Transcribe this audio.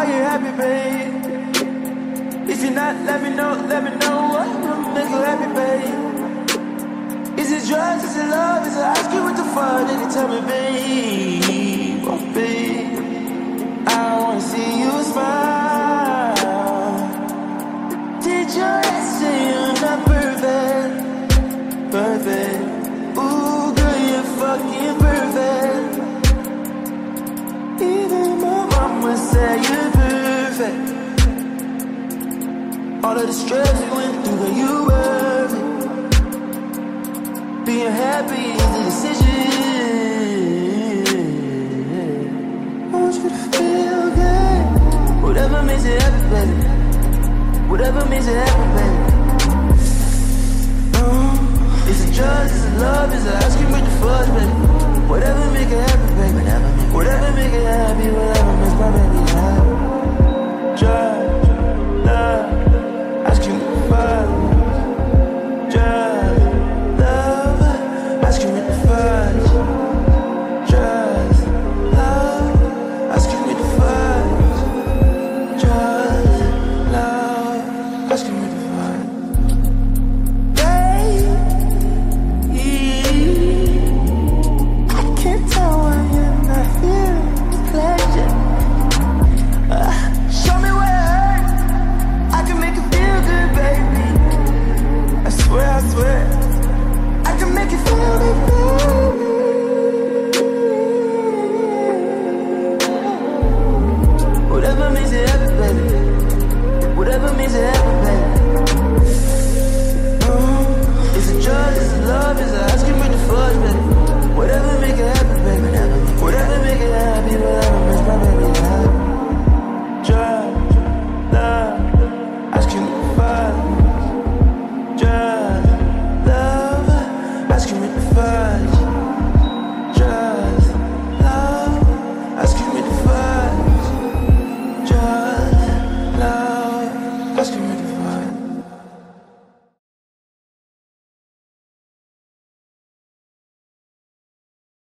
Are you happy, babe? If you're not, let me know, let me know what will make you happy, babe. Is it drugs, is it love, is it ice cream with the fun? Then you tell me, babe, oh, babe. I wanna see you smile. Did your ass say you're not perfect? Perfect. Ooh, girl, you're fucking All of the stress you went through, girl, you it. Being happy is a decision. I want you to feel good. Whatever makes it happy, baby. Whatever makes you happy, baby. Uh, is it drugs, is it love, is it ice Babe, I can't tell why you're not Pleasure. Uh, show me where. It hurts I can make feel good, baby. I swear, I swear. I can make it feel good, baby. Whatever makes it happen, baby. Whatever makes it happen